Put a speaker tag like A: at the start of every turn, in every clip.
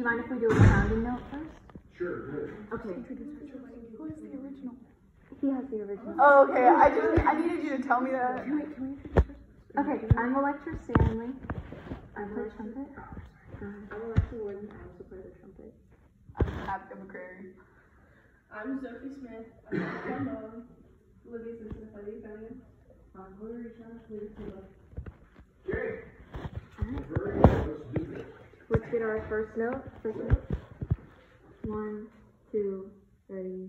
A: you mind if we do a sounding note first?
B: Sure, good.
A: Okay.
C: Who is the original?
A: He has the original.
C: Oh, okay. I just I needed you to tell me that.
A: Can we, can we? Okay, I'm Elektra Stanley. I play trumpet. Uh-huh. I'm Alexa Worden. I also play the trumpet.
C: I'm Abigail McCrary.
D: I'm Zofi Smith. I'm on the trombone. Olivia Simpson, I play the accordion. I'm Hillary Chan, I play the tuba.
B: Okay,
A: Alright,
B: very good, let's do this.
A: Let's get our first note. First note. One, two, ready.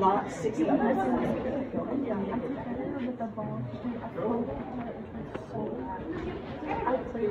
C: lot 60.
D: I played